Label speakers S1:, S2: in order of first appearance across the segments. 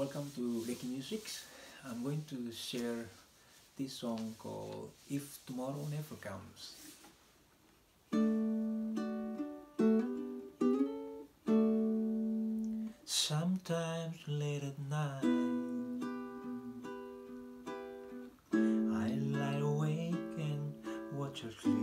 S1: Welcome to Breaking Music. I'm going to share this song called If Tomorrow Never Comes. Sometimes late at night I lie awake and watch her sleeping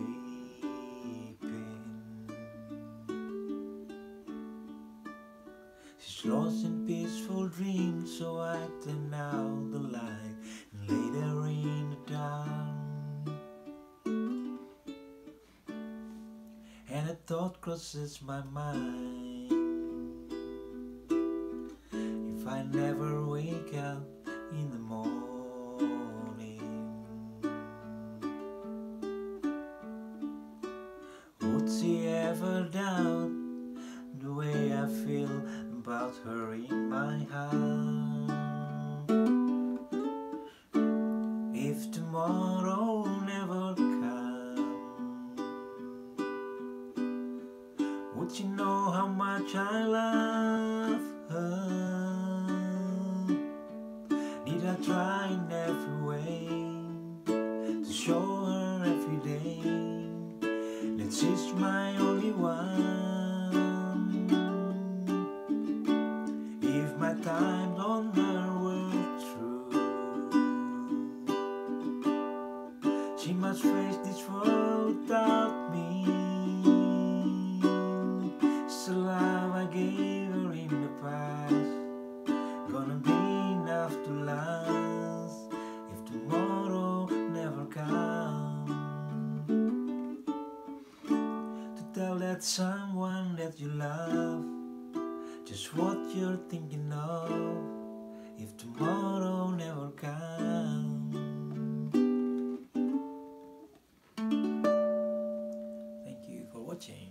S1: She's lost in peaceful dreams so I turn out the light and lay there in the dark And a thought crosses my mind. If I never wake up in the morning Would she ever doubt the way I feel about her in my heart. If tomorrow never comes Would you know how much I love her? Did I try in every If my time on her were true She must face this world without me. It's the love I gave her in the past. Gonna be enough to last If tomorrow never comes. To tell that someone that you love Just what you're thinking of If tomorrow never comes. Thank you for watching